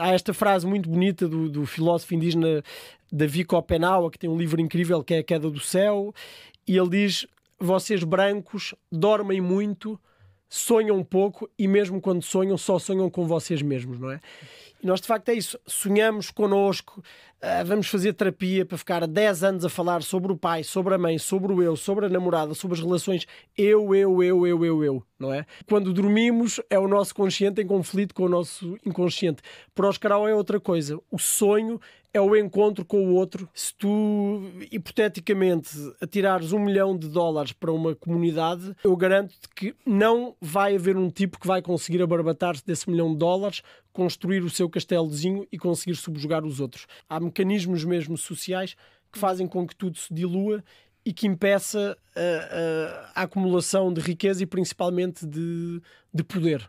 Há esta frase muito bonita do, do filósofo indígena Davi Copenaua, que tem um livro incrível que é A Queda do Céu, e ele diz: Vocês brancos dormem muito, sonham pouco e, mesmo quando sonham, só sonham com vocês mesmos, não é? E nós, de facto, é isso. Sonhamos connosco, uh, vamos fazer terapia para ficar 10 anos a falar sobre o pai, sobre a mãe, sobre o eu, sobre a namorada, sobre as relações eu, eu, eu, eu, eu, eu, não é? Quando dormimos, é o nosso consciente em conflito com o nosso inconsciente. Para Oscar é outra coisa. O sonho é o encontro com o outro. Se tu, hipoteticamente, atirares um milhão de dólares para uma comunidade, eu garanto-te que não vai haver um tipo que vai conseguir abarbatar-se desse milhão de dólares, construir o seu castelozinho e conseguir subjugar os outros. Há mecanismos mesmo sociais que fazem com que tudo se dilua e que impeça a, a, a acumulação de riqueza e principalmente de, de poder.